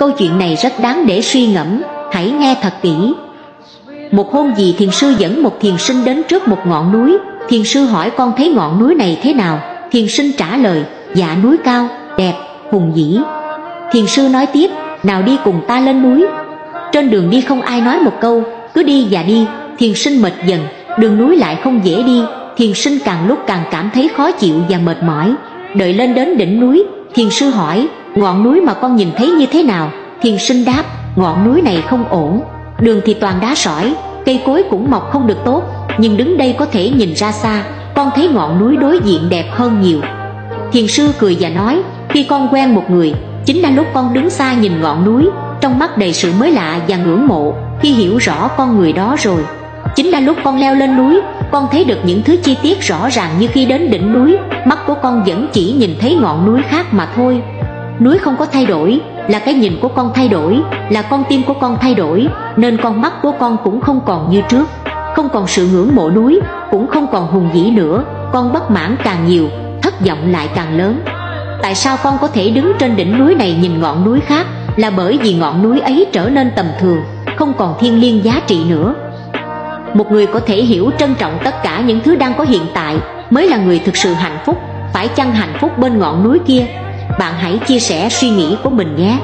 câu chuyện này rất đáng để suy ngẫm. Hãy nghe thật kỹ. Một hôm gì thiền sư dẫn một thiền sinh đến trước một ngọn núi. Thiền sư hỏi con thấy ngọn núi này thế nào? Thiền sinh trả lời dạ núi cao, đẹp, hùng vĩ. Thiền sư nói tiếp, nào đi cùng ta lên núi. Trên đường đi không ai nói một câu, cứ đi và đi. Thiền sinh mệt dần, đường núi lại không dễ đi. Thiền sinh càng lúc càng cảm thấy khó chịu và mệt mỏi. Đợi lên đến đỉnh núi, thiền sư hỏi ngọn núi mà con nhìn thấy như thế nào? Thiền sinh đáp, ngọn núi này không ổn. Đường thì toàn đá sỏi, cây cối cũng mọc không được tốt. Nhưng đứng đây có thể nhìn ra xa, con thấy ngọn núi đối diện đẹp hơn nhiều. Thiền sư cười và nói, khi con quen một người, chính là lúc con đứng xa nhìn ngọn núi, trong mắt đầy sự mới lạ và ngưỡng mộ, khi hiểu rõ con người đó rồi. Chính là lúc con leo lên núi, con thấy được những thứ chi tiết rõ ràng như khi đến đỉnh núi, mắt của con vẫn chỉ nhìn thấy ngọn núi khác mà thôi núi không có thay đổi, là cái nhìn của con thay đổi, là con tim của con thay đổi, nên con mắt của con cũng không còn như trước. Không còn sự ngưỡng mộ núi, cũng không còn hùng vĩ nữa, con bất mãn càng nhiều, thất vọng lại càng lớn. Tại sao con có thể đứng trên đỉnh núi này nhìn ngọn núi khác, là bởi vì ngọn núi ấy trở nên tầm thường, không còn thiên liêng giá trị nữa. Một người có thể hiểu trân trọng tất cả những thứ đang có hiện tại, mới là người thực sự hạnh phúc, phải chăng hạnh phúc bên ngọn núi kia? Bạn hãy chia sẻ suy nghĩ của mình nhé.